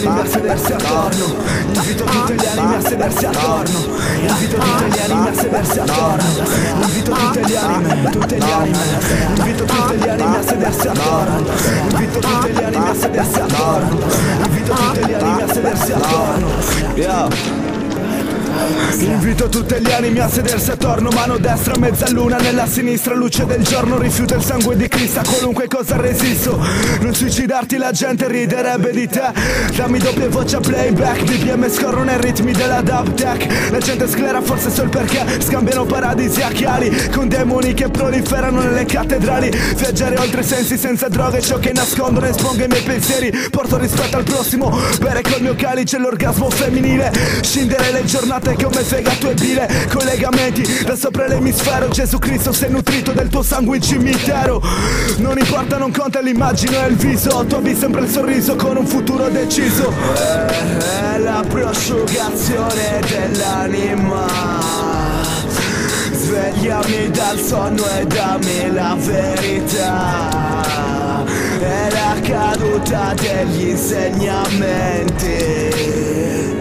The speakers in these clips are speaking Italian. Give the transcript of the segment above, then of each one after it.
anime a sedersi attorno Invito tutte le anime a sedersi attorno Invito tutte le anime a sedersi attorno Invito tutte le anime, tutte le anime Invito tutte le anime a sedersi attorno Invito tutte le anime a sedersi attorno Invito tutte le anime a sedersi attorno. Invito tutte le anime a sedersi attorno Mano destra, mezzaluna nella sinistra Luce del giorno, rifiuta il sangue di Cristo A qualunque cosa resisto. Non suicidarti, la gente riderebbe di te. Dammi doppia voce a playback BPM scorrono ai ritmi della dub tech. La gente sclera forse solo perché Scambiano paradisiachiali Con demoni che proliferano nelle cattedrali. Viaggiare oltre i sensi senza droghe Ciò che nascondono espongo i miei pensieri. Porto rispetto al prossimo Bere col mio calice l'orgasmo femminile. Scindere le giornate come fegato e bile Collegamenti. Da sopra l'emisfero Gesù Cristo sei nutrito del tuo sangue in cimitero. Non importa, non conta l'immagine e il viso. Tu avvi sempre il sorriso con un futuro deciso. È la prosciugazione dell'anima. Svegliami dal sonno e dammi la verità. È la caduta degli insegnamenti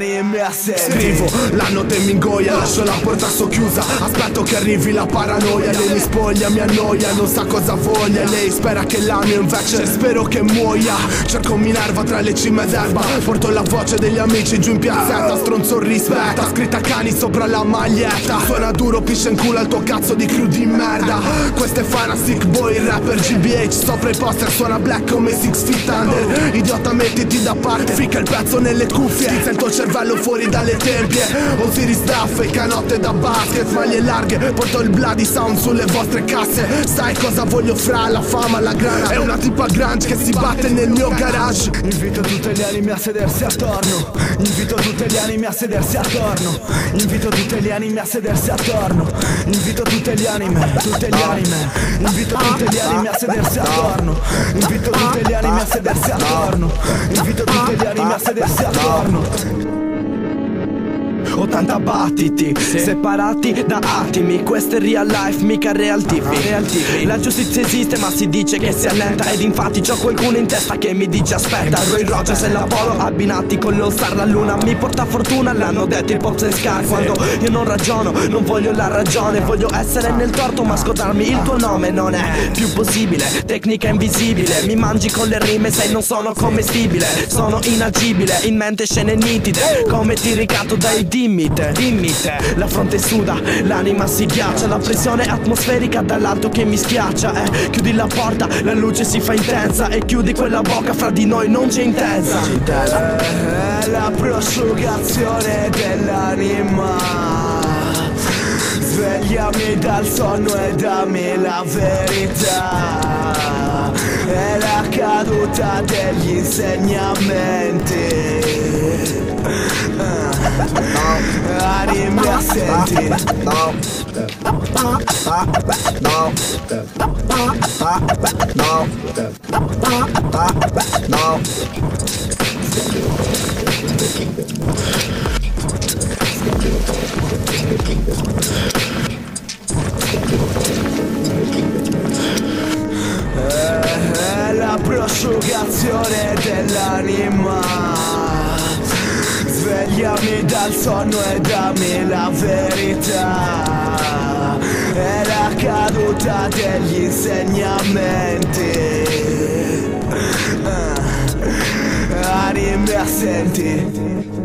anime assenti Scrivo, l'anno te mi ingoia Lascio la porta socchiusa. Aspetto che arrivi la paranoia Lei mi spoglia, mi annoia Non sa cosa voglia. Lei spera che l'ami invece Spero che muoia. Cerco Minerva tra le cime d'erba Porto la voce degli amici giù in piazzetta. Stronzo rispetta Scritta cani sopra la maglietta. Suona duro, pisce in culo al tuo cazzo di crew di merda. Questo è Fanastic Boy, rapper GBH Sopra i poster suona black come Six Feet Under. Idiota mettiti da parte Fica il pezzo nelle cuffie. Sento il cervello fuori dalle tempie. Osiris e canotte da basket Maglie larghe, porto il bloody sound sulle vostre casse. Sai cosa voglio fra la fama, la grana? È una tipa grunge che si batte nel mio garage. Invito tutte le anime a sedersi attorno. Invito tutte le anime a sedersi attorno. Invito tutte le anime a sedersi attorno. Invito tutte le anime, tutte le anime. Invito tutte le anime a sedersi attorno. Invito tutte le anime a sedersi attorno. Invito tutte le anime a sedersi attorno 80 battiti Separati da attimi. Questo è real life, mica real TV. real TV La giustizia esiste ma si dice che sia lenta Ed infatti c'ho qualcuno in testa che mi dice aspetta Roy Rogers e l'Apollo abbinati con lo star La luna. Mi porta fortuna, l'hanno detto i pop and scar Quando io non ragiono, non voglio la ragione. Voglio essere nel torto ma scodarmi il tuo nome Non è più possibile, tecnica invisibile Mi mangi con le rime se non sono commestibile. Sono inagibile, in mente scene nitide Come ti ricatto dai dimmi te, dimmi te. La fronte suda, l'anima si ghiaccia La pressione atmosferica dall'alto che mi schiaccia eh, Chiudi la porta, la luce si fa intensa E chiudi quella bocca, fra di noi non c'è intensa. È la prosciugazione dell'anima. Svegliami dal sonno e dammi la verità. È la caduta degli insegnamenti Anime assenti È la prosciugazione dell'anima Svegliami dal sonno e dammi la verità. È la caduta degli insegnamenti. Anime assenti